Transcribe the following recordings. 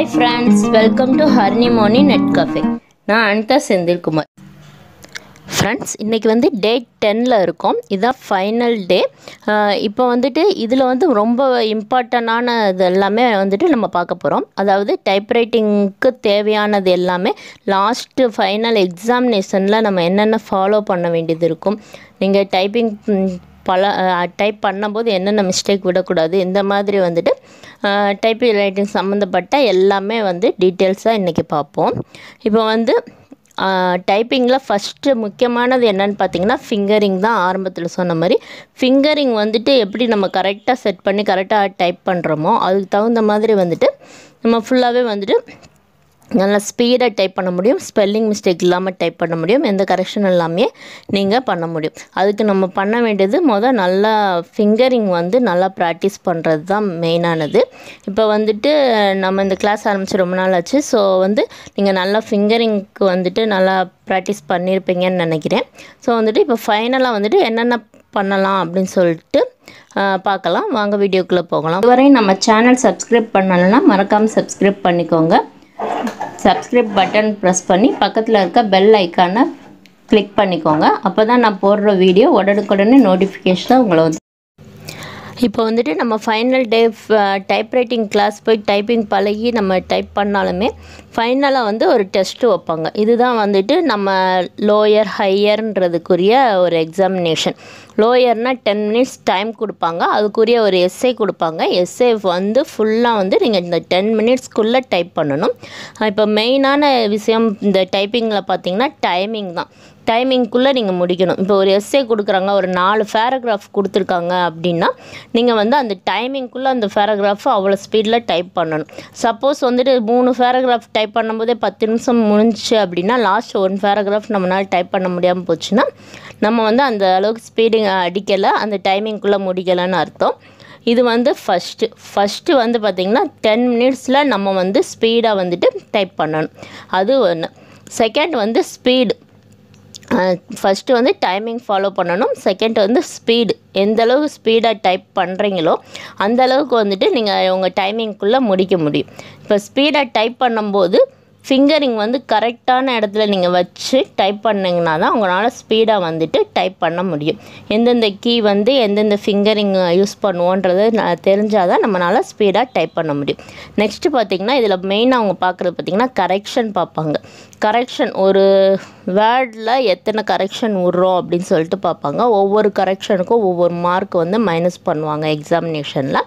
Hi friends welcome to ஹர்னிமோனி net cafe நான் Anitha Senthilkumar. Friends இன்றைக்கி வந்து டே டென்னில் இருக்கோம். இதுதான் ஃபைனல் டே இப்போ வந்துட்டு இதில் வந்து ரொம்ப இம்பார்ட்டண்டான இது எல்லாமே வந்துட்டு நம்ம பார்க்க போகிறோம் அதாவது டைப்ரைட்டிங்க்கு தேவையானது எல்லாமே லாஸ்ட்டு ஃபைனல் எக்ஸாமினேஷனில் நம்ம என்னென்ன ஃபாலோ பண்ண வேண்டியது இருக்கும். நீங்கள் டைப்பிங் பல டைப் பண்ணும்போது என்னென்ன மிஸ்டேக் விடக்கூடாது இந்த மாதிரி வந்துட்டு டைப்பிங் ரைட்டிங் சம்மந்தப்பட்ட எல்லாமே வந்து டீட்டெயில்ஸாக இன்றைக்கி பார்ப்போம். இப்போ வந்து டைப்பிங்கில் ஃபஸ்ட்டு முக்கியமானது என்னென்னு பார்த்தீங்கன்னா ஃபிங்கரிங் தான் ஆரம்பத்தில் சொன்ன மாதிரி. ஃபிங்கரிங் வந்துட்டு எப்படி நம்ம கரெக்டாக செட் பண்ணி கரெக்டாக டைப் பண்ணுறோமோ அதுக்கு தகுந்த மாதிரி வந்துட்டு நம்ம ஃபுல்லாகவே வந்துட்டு நல்லா ஸ்பீடாக டைப் பண்ண முடியும். ஸ்பெல்லிங் மிஸ்டேக் இல்லாமல் டைப் பண்ண முடியும். எந்த கரெக்ஷன் எல்லாமே நீங்கள் பண்ண முடியும். அதுக்கு நம்ம பண்ண வேண்டியது மொதல் நல்லா ஃபிங்கரிங் வந்து நல்லா ப்ராக்டிஸ் பண்ணுறது தான் மெயினானது இப்போ வந்துட்டு நம்ம இந்த கிளாஸ் ஆரம்பித்து ரொம்ப நாள் ஆச்சு. ஸோ வந்து நீங்கள் நல்லா ஃபிங்கரிங்க்கு வந்துட்டு நல்லா ப்ராக்டிஸ் பண்ணியிருப்பீங்கன்னு நினைக்கிறேன். ஸோ வந்துட்டு இப்போ ஃபைனலாக வந்துட்டு என்னென்ன பண்ணலாம் அப்படின்னு சொல்லிட்டு பார்க்கலாம். வாங்க வீடியோக்குள்ளே போகலாம். இதுவரை நம்ம சேனல் சப்ஸ்கிரைப் பண்ணலைன்னா மறக்காமல் சப்ஸ்கிரைப் பண்ணிக்கோங்க. சப்ஸ்கிரைப் பட்டன் ப்ரெஸ் பண்ணி பக்கத்தில் இருக்க பெல் ஐக்கானை கிளிக் பண்ணிக்கோங்க. அப்போ தான் நான் போடுற வீடியோ உடனுக்குடனே நோட்டிஃபிகேஷனாக உங்களை வந்து இப்போ வந்துட்டு நம்ம ஃபைனல் டே டைப்ரைட்டிங் கிளாஸ் போய் டைப்பிங் பழகி நம்ம டைப் பண்ணாலுமே ஃபைனலாக வந்து ஒரு டெஸ்ட்டு வைப்பாங்க. இதுதான் வந்துட்டு நம்ம லோயர் ஹையர்ன்றதுக்குரிய ஒரு எக்ஸாமினேஷன் லோயர்னால் டென் மினிட்ஸ் டைம் கொடுப்பாங்க. அதுக்குரிய ஒரு எஸ்ஏ கொடுப்பாங்க. எஸ்ஏ வந்து ஃபுல்லாக வந்து நீங்கள் இந்த டென் மினிட்ஸ்க்குள்ளே டைப் பண்ணணும். இப்போ மெயினான விஷயம் இந்த டைப்பிங்கில் பார்த்தீங்கன்னா டைமிங் தான். டைமிங்குள்ளே நீங்கள் முடிக்கணும். இப்போ ஒரு எஸ்ஏ கொடுக்குறாங்க ஒரு நாலு பேராகிராஃப் கொடுத்துருக்காங்க அப்படின்னா நீங்கள் வந்து அந்த டைமிங்குள்ளே அந்த பேராகிராஃப் அவ்வளோ ஸ்பீடில் டைப் பண்ணணும். சப்போஸ் வந்துட்டு மூணு பேராகிராஃப் டைப் பண்ணும்போதே பத்து நிமிஷம் முடிஞ்சிச்சு அப்படின்னா லாஸ்ட் ஒன் பேராகிராஃப் நம்மளால் டைப் பண்ண முடியாமல் போச்சுன்னா நம்ம வந்து அந்த அளவுக்கு ஸ்பீடிங் அடிக்கலை அந்த டைமிங்குள்ளே முடிக்கலைன்னு அர்த்தம். இது வந்து ஃபஸ்ட்டு ஃபஸ்ட்டு வந்து பார்த்திங்கன்னா டென் மினிட்ஸில் நம்ம வந்து ஸ்பீடாக வந்துட்டு டைப் பண்ணணும். அது ஒன்று செகண்ட் வந்து ஸ்பீடு ஃபஸ்ட்டு வந்து டைமிங் ஃபாலோ பண்ணணும். செகண்ட் வந்து ஸ்பீடு எந்த அளவுக்கு ஸ்பீடாக டைப் பண்ணுறீங்களோ அந்த அளவுக்கு வந்துட்டு நீங்கள் உங்கள் டைமிங்குள்ளே முடிக்க முடியும். இப்போ ஸ்பீடாக டைப் பண்ணும்போது ஃபிங்கரிங் வந்து கரெக்டான இடத்துல நீங்கள் வச்சு டைப் பண்ணிங்கன்னா தான் உங்களால் ஸ்பீடாக வந்துட்டு டைப் பண்ண முடியும். எந்தெந்த கீ வந்து எந்தெந்த ஃபிங்கரிங் யூஸ் பண்ணுவோன்றது தெரிஞ்சால் தான் நம்மளால் ஸ்பீடாக டைப் பண்ண முடியும். நெக்ஸ்ட்டு பார்த்திங்கன்னா இதில் மெயினாக அவங்க பார்க்குறது பார்த்திங்கன்னா கரெக்ஷன் பார்ப்பாங்க கரெக்ஷன் ஒரு வேர்டில் எத்தனை கரெக்ஷன் விட்றோம் அப்படின்னு சொல்லிட்டு பார்ப்பாங்க. ஒவ்வொரு கரெக்ஷனுக்கும் ஒவ்வொரு மார்க் வந்து மைனஸ் பண்ணுவாங்க எக்ஸாமினேஷனில்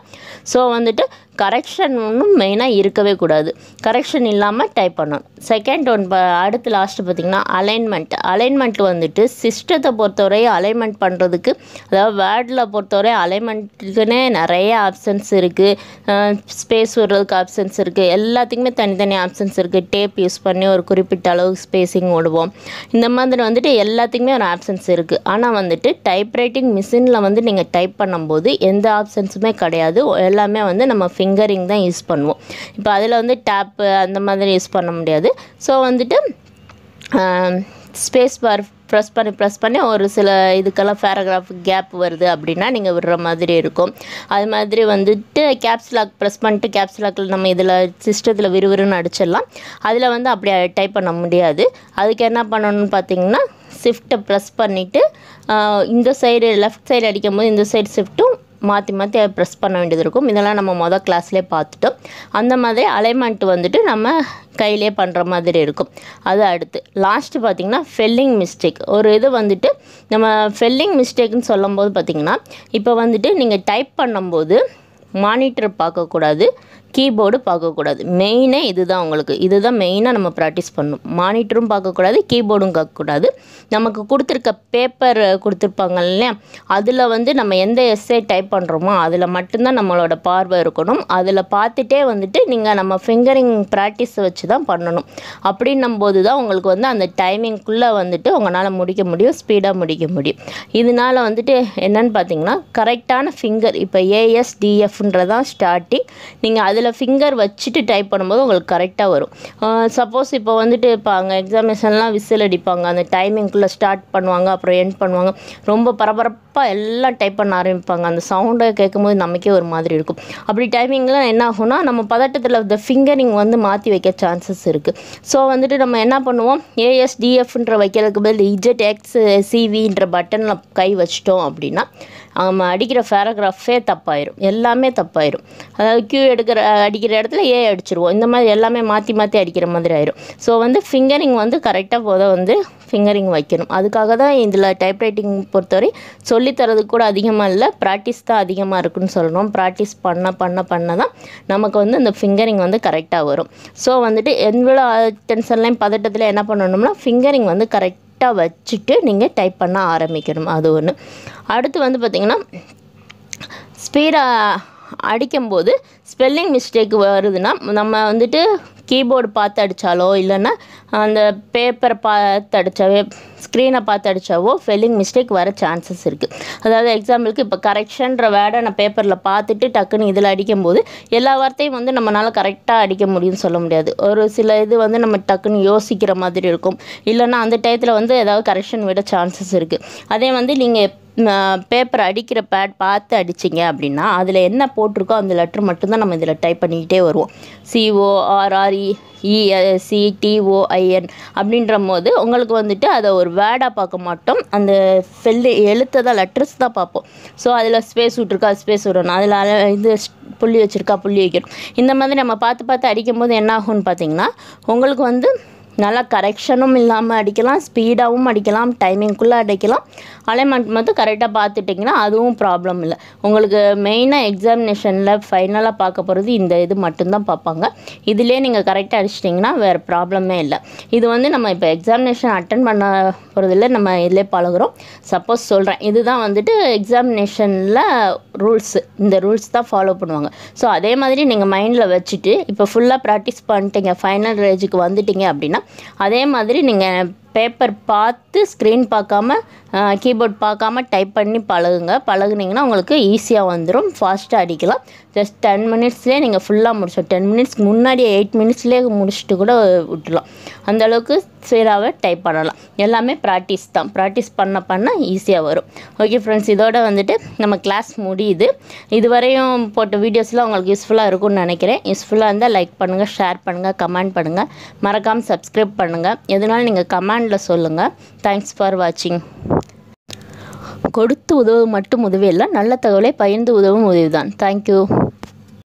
ஸோ வந்துட்டு கரெக்ஷன் ஒன்றும் மெயினாக இருக்கவே கூடாது. கரெக்ஷன் இல்லாமல் டைப் பண்ணணும். செகண்ட் ஒன் அடுத்து லாஸ்ட்டு பார்த்திங்கன்னா அலைன்மெண்ட் அலைன்மெண்ட் வந்துட்டு சிஸ்டத்தை பொறுத்தவரை அலைன்மெண்ட் பண்ணுறதுக்கு அதாவது வேர்டில் பொறுத்தவரை அலைன்மெண்ட்டுக்குன்னே நிறைய ஆப்ஷன்ஸ் இருக்குது ஸ்பேஸ் விடுறதுக்கு ஆப்ஷன்ஸ் இருக்குது எல்லாத்துக்குமே தனித்தனி ஆப்ஷன்ஸ் இருக்குது டேப் யூஸ் பண்ணி ஒரு குறிப்பிட்ட அளவுக்கு ஸ்பேஸிங் விடுவோம் இந்த மாதிரி வந்துட்டு எல்லாத்துக்குமே ஒரு ஆப்ஷன்ஸ் இருக்குது ஆனால் வந்துட்டு டைப்ரைட்டிங் மிஷினில் வந்து நீங்கள் டைப் பண்ணும்போது எந்த ஆப்ஷன்ஸுமே கிடையாது. எல்லாமே வந்து நம்ம ஃபிங்கரிங் தான் யூஸ் பண்ணுவோம். இப்போ அதில் வந்து டேப்பு அந்த மாதிரி யூஸ் பண்ண முடியாது. ஸோ வந்துட்டு ஸ்பேஸ் பார் ப்ரெஸ் பண்ணி ப்ரெஸ் பண்ணி ஒரு சில இதுக்கெல்லாம் பேராகிராஃப் கேப் வருது அப்படின்னா நீங்கள் விடுற மாதிரி இருக்கும். அது மாதிரி வந்துட்டு கேப்ஸ்லாக் ப்ரெஸ் பண்ணிட்டு கேப்ஸ்லாக்கில் நம்ம இதில் சிஸ்டத்தில் விறுவிறுன்னு அடிச்சிடலாம். அதில் வந்து அப்படி டைப் பண்ண முடியாது. அதுக்கு என்ன பண்ணணும்னு பார்த்தீங்கன்னா ஷிஃப்ட்டை ப்ரெஸ் பண்ணிவிட்டு இந்த சைடு லெஃப்ட் சைடு அடிக்கும் போது இந்த சைடு ஷிஃப்ட்டும் மாற்றி மாற்றி ப்ரெஸ் பண்ண வேண்டியது இருக்கும். இதெல்லாம் நம்ம மொதல் கிளாஸ்லேயே பார்த்துட்டோம். அந்த மாதிரி அலைன்மெண்ட் வந்துட்டு நம்ம கையிலே பண்ணுற மாதிரி இருக்கும். அது அடுத்து லாஸ்ட்டு பார்த்திங்கன்னா ஃபெல்லிங் மிஸ்டேக் ஒரு இது வந்துட்டு நம்ம ஃபெல்லிங் மிஸ்டேக்னு சொல்லும்போது பார்த்திங்கன்னா இப்போ வந்துட்டு நீங்கள் டைப் பண்ணும்போது மானிட்டர் பார்க்கக்கூடாது. கீபோர்டு பார்க்கக்கூடாது. மெயினே இதுதான் உங்களுக்கு. இது தான் மெயினாக நம்ம ப்ராக்டிஸ் பண்ணணும். மானிட்டரும் பார்க்கக்கூடாது கீபோர்டும் பார்க்கக்கூடாது. நமக்கு கொடுத்துருக்க பேப்பர் கொடுத்துருப்பாங்க இல்லையா? அதில் வந்து நம்ம எந்த எஸ்ஏ டைப் பண்ணுறோமோ அதில் மட்டும்தான் நம்மளோட பார்வை இருக்கணும். அதில் பார்த்துட்டே வந்துட்டு நீங்கள் நம்ம ஃபிங்கரிங் ப்ராக்டிஸை வச்சு தான் பண்ணணும். அப்படின்னும் போது தான் உங்களுக்கு வந்து அந்த டைமிங்குள்ளே வந்துட்டு உங்களால் முடிக்க முடியும் ஸ்பீடாக முடிக்க முடியும். இதனால் வந்துட்டு என்னன்னு பார்த்தீங்கன்னா கரெக்டான ஃபிங்கர் இப்போ ஏஎஸ்டிஎஃப்ன்றதான் ஸ்டார்டிங் நீங்கள் அதில் ஃபிங்கர் வச்சுட்டு டைப் பண்ணும்போது உங்களுக்கு கரெக்டாக வரும். சப்போஸ் இப்போ வந்துட்டு இப்போ அங்கே எக்ஸாமினேஷன்லாம் விசில் அடிப்பாங்க. அந்த டைமிங்குள்ளே ஸ்டார்ட் பண்ணுவாங்க அப்புறம் எண்ட் பண்ணுவாங்க. ரொம்ப பரபரப்பு அப்பா எல்லாம் டைப் பண்ண ஆரம்பிப்பாங்க. அந்த சவுண்டை கேட்கும்போது நமக்கே ஒரு மாதிரி இருக்கும். அப்படி டைமிங்கில் என்ன ஆகும்னா நம்ம பதட்டத்தில் இந்த ஃபிங்கரிங் வந்து மாற்றி வைக்க சான்சஸ் இருக்குது ஸோ வந்துட்டு நம்ம என்ன பண்ணுவோம்? ஏஎஸ்டிஎஃப்ன்ற வைக்கிறதுக்கு பதில் இஜெட் எக்ஸ் சிவின்ற பட்டனில் கை வச்சிட்டோம் அப்படின்னா நம்ம அடிக்கிற பேராகிராஃபே தப்பாயிரும். எல்லாமே தப்பாயிரும். அதாவது கியூ எடுக்கிற அடிக்கிற இடத்துல ஏ அடிச்சிருவோம். இந்த மாதிரி எல்லாமே மாற்றி மாற்றி அடிக்கிற மாதிரி ஆயிரும். ஸோ வந்து ஃபிங்கரிங் வந்து கரெக்டாக போத வந்து ஃபிங்கரிங் வைக்கணும். அதுக்காக தான் இதில் டைப்ரைட்டிங் பொறுத்தவரை சொல்லித்தரது கூட அதிகமாக இல்லை. ப்ராக்டிஸ் தான் அதிகமாக இருக்குன்னு சொல்லணும். ப்ராக்டிஸ் பண்ண பண்ண பண்ண தான் நமக்கு வந்து இந்த ஃபிங்கரிங் வந்து கரெக்டாக வரும். ஸோ வந்துட்டு எவ்வளோ டென்ஷன்லையும் பதட்டத்தில் என்ன பண்ணணும்னா ஃபிங்கரிங் வந்து கரெக்டாக வச்சுட்டு நீங்கள் டைப் பண்ண ஆரம்பிக்கணும். அது ஒன்று அடுத்து வந்து பார்த்திங்கன்னா ஸ்பீடாக அடிக்கும்போது ஸ்பெல்லிங் மிஸ்டேக் வருதுன்னா நம்ம வந்துட்டு கீபோர்டு பார்த்து அடித்தாலோ இல்லைன்னா அந்த பேப்பரை பார்த்து அடித்தாவே ஸ்க்ரீனை பார்த்து அடித்தாவோ ஸ்பெல்லிங் மிஸ்டேக் வர சான்சஸ் இருக்குது அதாவது எக்ஸாம்பிளுக்கு இப்போ கரெக்ஷன்ற வேர்டை நான் பேப்பரில் பார்த்துட்டு டக்குன்னு இதில் அடிக்கும்போது எல்லா வார்த்தையும் வந்து நம்மளால் கரெக்டாக அடிக்க முடியும்னு சொல்ல முடியாது. ஒரு சில இது வந்து நம்ம டக்குன்னு யோசிக்கிற மாதிரி இருக்கும். இல்லைன்னா அந்த டயத்தில் வந்து ஏதாவது கரெக்ஷன் விட சான்சஸ் இருக்குது அதே வந்து நீங்கள் பேப்பர் அடிக்கிற பேட் பார்த்து அடிச்சிங்க அப்படின்னா அதில் என்ன போட்டிருக்கோ அந்த லெட்ரு மட்டும்தான் நம்ம இதில் டைப் பண்ணிக்கிட்டே வருவோம். சிஓஆர்ஆர்இ இஎஸ்சி டிஓஐஎன் அப்படின்ற போது உங்களுக்கு வந்துட்டு அதை ஒரு வேர்டாக பார்க்க மாட்டோம். அந்த ஃபெல்லு எழுத்தை தான் லெட்டர்ஸ் தான் பார்ப்போம். ஸோ அதில் ஸ்பேஸ் விட்ருக்கா ஸ்பேஸ் விடணும் அதில் இது புள்ளி வச்சுருக்கா புள்ளி வைக்கணும். இந்த மாதிரி நம்ம பார்த்து பார்த்து அடிக்கும்போது என்ன ஆகும்னு பார்த்தீங்கன்னா உங்களுக்கு வந்து நல்லா கரெக்ஷனும் இல்லாமல் அடிக்கலாம் ஸ்பீடாகவும் அடிக்கலாம் டைமிங்குள்ளே அடிக்கலாம். அலைன்மெண்ட் மட்டும் கரெக்டாக பார்த்துட்டிங்கன்னா அதுவும் ப்ராப்ளம் இல்லை. உங்களுக்கு மெயினாக எக்ஸாமினேஷனில் ஃபைனலாக பார்க்க போகிறது இந்த இது மட்டும்தான் பார்ப்பாங்க. இதிலே நீங்கள் கரெக்டாக அடிச்சிட்டிங்கன்னா வேறு ப்ராப்ளமே இல்லை. இது வந்து நம்ம இப்போ எக்ஸாமினேஷன் அட்டன் பண்ண போகிறதில்ல நம்ம இதிலே பழகுறோம். சப்போஸ் சொல்கிறேன் இதுதான் வந்துட்டு எக்ஸாமினேஷனில் ரூல்ஸு இந்த ரூல்ஸ் தான் ஃபாலோ பண்ணுவாங்க. ஸோ அதே மாதிரி நீங்கள் மைண்டில் வச்சுட்டு இப்போ ஃபுல்லாக ப்ராக்டிஸ் பண்ணிட்டீங்க ஃபைனல் ரேஜுக்கு வந்துட்டீங்க அப்படின்னா அதே மாதிரி நீங்கள் பேப்பர் பார்த்து ஸ்க்ரீன் பார்க்காம கீபோர்ட் பார்க்காம டைப் பண்ணி பழகுங்க. பழகுனீங்கன்னா உங்களுக்கு ஈஸியாக வந்துடும் ஃபாஸ்ட்டாக அடிக்கலாம். ஜஸ்ட் டென் மினிட்ஸ்லேயே நீங்கள் ஃபுல்லாக முடிச்சோம் டென் மினிட்ஸ்க்கு முன்னாடி எயிட் மினிட்ஸ்லேயே முடிச்சுட்டு கூட விட்டுலாம் அந்தளவுக்கு சீராகவே டைப் பண்ணலாம். எல்லாமே ப்ராக்டிஸ் தான். ப்ராக்டிஸ் பண்ண பண்ண ஈஸியாக வரும். ஓகே ஃப்ரெண்ட்ஸ் இதோட வந்துட்டு நம்ம கிளாஸ் முடியுது. இதுவரையும் போட்ட வீடியோஸ்லாம் உங்களுக்கு யூஸ்ஃபுல்லாக இருக்கும்னு நினைக்கிறேன். யூஸ்ஃபுல்லாக இருந்தால் லைக் பண்ணுங்கள் ஷேர் பண்ணுங்கள் கமெண்ட் பண்ணுங்கள் மறக்காமல் சப்ஸ்கிரைப் பண்ணுங்கள் எதுனாலும் நீங்கள் கமெண்டில் சொல்லுங்கள் தேங்க்ஸ் ஃபார் வாட்சிங் கொடுத்து உதவு மட்டும் உதவி இல்லை நல்ல தகவலை பகிர்ந்து உதவும் உதவிதான். தேங்க்யூ